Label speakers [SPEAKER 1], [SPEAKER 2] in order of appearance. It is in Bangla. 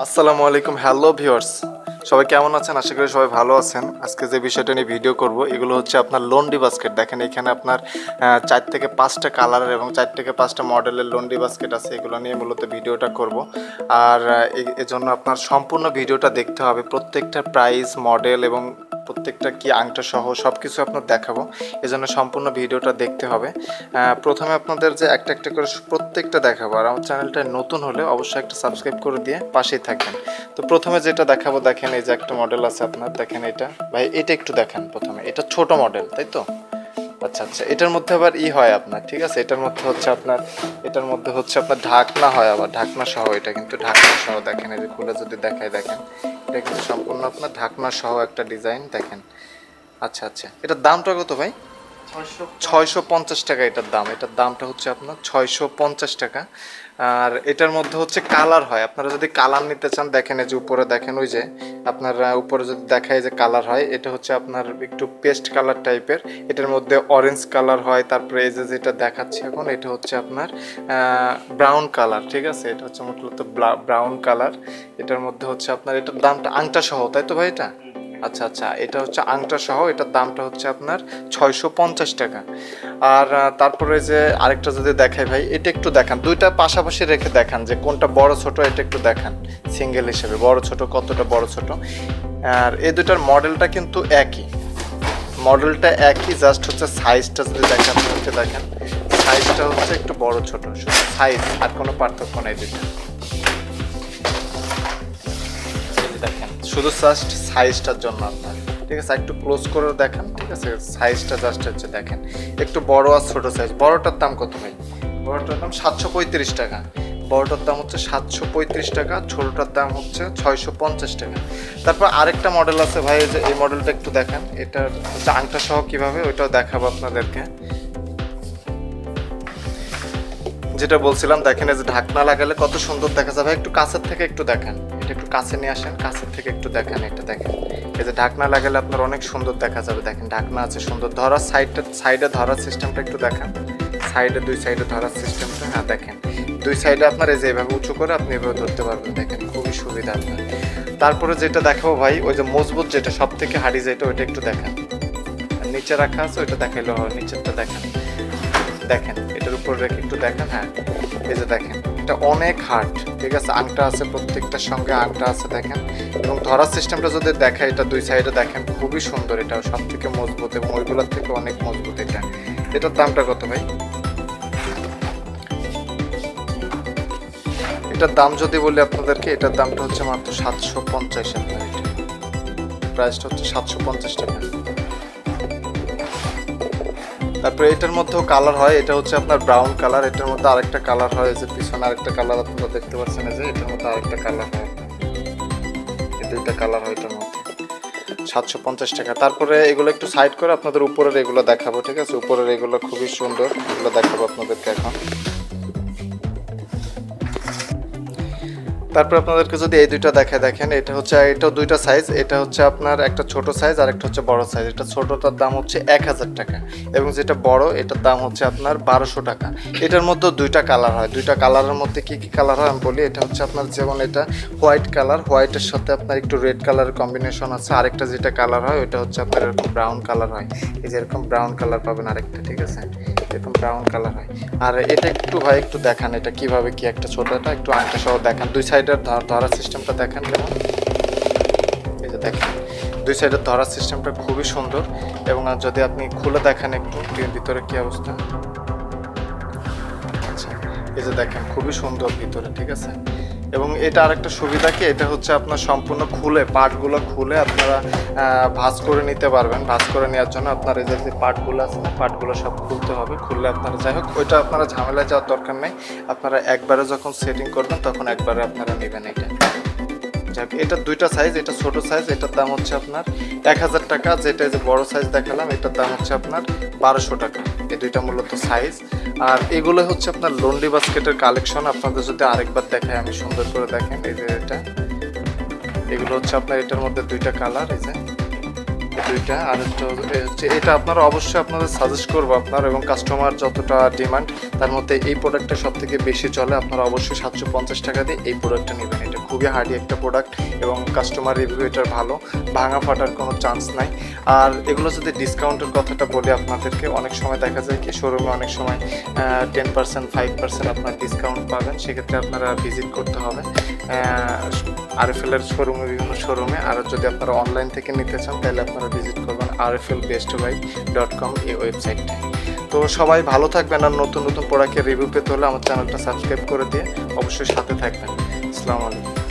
[SPEAKER 1] আসসালামু আলাইকুম, হ্যালো ভিউয়ার্স। সবাই কেমন আছেন? আশা করি সবাই ভালো আছেন। আজকে যে বিষয়টা নিয়ে ভিডিও করব, এগুলো হচ্ছে আপনার লন্ডি বাস্কেট। দেখেন, এখানে আপনার চার থেকে পাঁচটা কালারের এবং চার থেকে পাঁচটা মডেলের লন্ডি বাস্কেট আছে। এগুলো নিয়ে মূলত ভিডিওটা করব। আর এজন্য আপনার সম্পূর্ণ ভিডিওটা দেখতে হবে। প্রত্যেকটা প্রাইস, মডেল এবং প্রত্যেকটা কি আংটা সহ সব কিছু আপনার দেখাবো। এজন্য সম্পূর্ণ ভিডিওটা দেখতে হবে। প্রথমে আপনাদের যে একটা একটা করে প্রত্যেকটা দেখাবো। আর আমার চ্যানেলটা নতুন হলে অবশ্যই একটা সাবস্ক্রাইব করে দিয়ে পাশেই থাকবেন তো প্রথমে যেটা দেখাবো, দেখেন এই যে একটা মডেল আছে আপনার। দেখেন এটা। ভাই, এটা একটু দেখেন প্রথমে। এটা ছোট মডেল, তাই তো? আচ্ছা আচ্ছা। এটার মধ্যে আবার ই হয় আপনার, ঠিক আছে? এটার মধ্যে হচ্ছে আপনার, এটার মধ্যে হচ্ছে আপনার ঢাকনা হয় আবার। ঢাকনা সহ এটা, কিন্তু ঢাকনা সহ দেখেন, এই যে খুলে যদি দেখায় দেখেন। এটা কিন্তু সম্পূর্ণ আপনার ঢাকনা সহ একটা ডিজাইন দেখেন। আচ্ছা আচ্ছা। এটার দামটা কত ভাই? ছয়শো পঞ্চাশ টাকা এটার দাম। এটার দামটা হচ্ছে আপনার ছয়শো পঞ্চাশ টাকা। আর এটার মধ্যে হচ্ছে কালার হয়। আপনারা যদি কালার নিতে চান, দেখেন এই যে উপরে, দেখেন ওই যে আপনার উপরে যদি দেখায় যে কালার হয়, এটা হচ্ছে আপনার একটু পেস্ট কালার টাইপের। এটার মধ্যে অরেঞ্জ কালার হয়। তারপরে এই যে যেটা দেখাচ্ছি এখন, এটা হচ্ছে আপনার ব্রাউন কালার, ঠিক আছে? এটা হচ্ছে মূলত ব্রাউন কালার। এটার মধ্যে হচ্ছে আপনার, এটার দামটা আংটা সহ, তাই তো ভাই এটা? আচ্ছা আচ্ছা এটা হচ্ছে আংটা সহ, এটার দামটা হচ্ছে আপনার ছয়শো পঞ্চাশ টাকা। আর তারপরে যে আরেকটা যদি দেখাই ভাই, এটা একটু দেখান। দুইটা পাশাপাশি রেখে দেখান যে কোনটা বড়, ছোট, এটা একটু দেখান। সিঙ্গেল হিসেবে, বড়, ছোট, কতটা বড়, ছোট। আর এই দুটার মডেলটা কিন্তু একই। মডেলটা একই, জাস্ট হচ্ছে সাইজটা যদি দেখেন, হচ্ছে দেখেন, সাইজটা হচ্ছে একটু বড়, ছোট। সাইজ আর কোনো পার্থক্য নেই দুটা শুধু জাস্ট সাইজটার জন্য আপনার ঠিক আছে, একটু ক্লোজ করে দেখেন, ঠিক আছে? সাইজটা জাস্ট হচ্ছে দেখেন। একটু বড় আর ছোট সাইজ বড়টার দাম কত ভাই? বড়টার দাম সাতশো পঁয়ত্রিশ টাকা। বড়টার দাম হচ্ছে সাতশো পঁয়ত্রিশ টাকা, ছোটোটার দাম হচ্ছে ছয়শো পঞ্চাশ টাকা। তারপর আরেকটা মডেল আছে ভাই যে এই মডেলটা একটু দেখেন। এটার হচ্ছে আংটা সহ কীভাবে, ওইটাও দেখাবো আপনাদেরকে। যেটা বলছিলাম, দেখেন এই যে ঢাকনা লাগালে কত সুন্দর দেখা যাবে। একটু কাছের থেকে একটু দেখান। এটা একটু কাছে নিয়ে আসেন, কাছের থেকে একটু দেখান, এটা দেখেন। এই যে ঢাকনা লাগালে আপনার অনেক সুন্দর দেখা যাবে। দেখেন ঢাকনা আছে সুন্দর। ধরার সাইডটা সাইডে ধরার সিস্টেমটা একটু দেখান। সাইডে দুই সাইডে ধরার সিস্টেমটা হ্যাঁ দেখেন। দুই সাইডে আপনার এই যে এভাবে উঁচু করে আপনি এভাবে ধরতে পারবেন। দেখেন, খুবই সুবিধা আপনার। তারপরে যেটা দেখাবো ভাই, ওই যে মজবুত যেটা সব থেকে হাড়ি যেটা, ওইটা একটু দেখান। নিচে রাখা আছে, ওইটা দেখাইলেও হয় নিচেরটা দেখান। দেখেন রেখে একটু দেখেন হ্যাঁ এই যে দেখেন, এটা অনেক হার্ড, ঠিক আছে? আংটা আছে প্রত্যেকটার সঙ্গে আংটা আছে, দেখেন? এবং ধরার সিস্টেমটা যদি দেখা এটা দুই সাইডে দেখেন, খুবই সুন্দর এটা সব থেকে মজবুত এবং ওইগুলোর থেকে অনেক মজবুত এটা। এটার দামটা কত ভাই? এটার দাম যদি বলি আপনাদেরকে, এটার দামটা হচ্ছে মাত্র সাতশো পঞ্চাশ এটা প্রাইসটা হচ্ছে সাতশো পঞ্চাশ টাকা। তারপরে এটার মধ্যেও কালার হয়, এটা হচ্ছে আপনার ব্রাউন কালার এটার মধ্যে আরেকটা কালার হয় যে পিছনে আরেকটা কালার আপনারা দেখতে পাচ্ছেন যে এটার মধ্যে আরেকটা কালার হয়। এই দুইটা কালার হয় এটার মধ্যে। সাতশো পঞ্চাশ টাকা। তারপরে এগুলো একটু সাইড করে আপনাদের উপরের এগুলো দেখাবো, ঠিক আছে? উপরের এগুলো খুবই সুন্দর, এগুলো দেখাবো আপনাদেরকে এখন। তারপর আপনাদেরকে যদি এই দুইটা দেখে দেখেন, এটা হচ্ছে, এটাও দুইটা সাইজ এটা হচ্ছে আপনার একটা ছোট সাইজ আর একটা হচ্ছে বড় সাইজ এটা ছোটটার দাম হচ্ছে এক হাজার টাকা এবং যেটা বড়, এটার দাম হচ্ছে আপনার বারোশো টাকা। এটার মধ্যে দুইটা কালার হয়। দুইটা কালারের মধ্যে কি কি কালার হয় আমি বলি? এটা হচ্ছে আপনার যেমন এটা হোয়াইট কালার হোয়াইটের সাথে আপনার একটু রেড কালারের কম্বিনেশন আছে। আরেকটা যেটা কালার হয় ওটা হচ্ছে আপনার এরকম ব্রাউন কালার হয়। এই যে এরকম ব্রাউন কালার পাবেন আরেকটা, ঠিক আছে? এরকম ব্রাউন কালার হয়। আর এটা একটু ভাই, একটু দেখান এটা কীভাবে কি একটা ছোটটা একটু আংটা সহ দেখান। দুই সাইডের ধরার সিস্টেমটা দেখান যেমন এই যে দেখেন, দুই সাইডের ধরার সিস্টেমটা খুবই সুন্দর এবং যদি আপনি খুলে দেখেন একটু ভিতরে কি অবস্থা? আচ্ছা এই যে দেখেন, খুবই সুন্দর ভিতরে, ঠিক আছে? এবং এটা আরেকটা সুবিধা কি? এটা হচ্ছে আপনার সম্পূর্ণ খুলে পার্টগুলো খুলে আপনারা ভাঁজ করে নিতে পারবেন। ভাঁজ করে নেওয়ার জন্য আপনার এই যে পার্টগুলো আছে পার্টগুলো সব খুলতে হবে। খুললে আপনারা, যাই হোক, ওইটা আপনারা ঝামেলায় যাওয়ার দরকার নেই। আপনারা একবারে যখন সেটিং করবেন, তখন একবারে আপনারা নেবেন এটা। যাক এটা দুইটা সাইজ এটা ছোট সাইজ এটার দাম হচ্ছে আপনার এক হাজার টাকা। যেটা যে বড় সাইজ দেখালাম, এটার দাম হচ্ছে আপনার বারোশো টাকা। এই দুইটা মূলত সাইজ আর এগুলো হচ্ছে আপনার লন্ডি বাস্কেটের কালেকশন আপনাদের যদি আরেকবার দেখায় আমি সুন্দর করে দেখেন এই যে এটা। এগুলো হচ্ছে আপনার এটার মধ্যে দুইটা কালার এই যে। দুইটা, আর হচ্ছে এটা আপনারা অবশ্যই আপনাদের সাজেস্ট করব আপনার এবং কাস্টমার যতটা ডিমান্ড তার মধ্যে এই প্রোডাক্টটা সব থেকে বেশি চলে, আপনারা অবশ্যই সাতশো পঞ্চাশ টাকা দিয়ে এই প্রোডাক্টটা নেবেন। এটা খুবই হার্ডি একটা প্রোডাক্ট এবং কাস্টমার রিভিউ এটার ভালো, ভাঙা ফাটার কোনো চান্স নাই। আর এগুলো যদি ডিসকাউন্টের কথাটা বলি আপনাদেরকে, অনেক সময় দেখা যায় কি শোরুমে অনেক সময় টেন পার্সেন্ট ফাইভ পার্সেন্ট আপনার ডিসকাউন্ট পাবেন, সেক্ষেত্রে আপনারা ভিজিট করতে হবে। আরএফএল এর শোরুমে বিভিন্ন শোরুমে আর যদি আপনারা অনলাইন থেকে নিতে চান, তাহলে আপনারা ভিজিট করবেন RFL best buy dot com এই ওয়েবসাইটটায়। তো সবাই ভালো থাকবেন আর নতুন নতুন প্রোডাক্টের রিভিউ পেতে হলে আমার চ্যানেলটা সাবস্ক্রাইব করে দিয়ে অবশ্যই সাথে থাকবেন। আসসালামু আলাইকুম।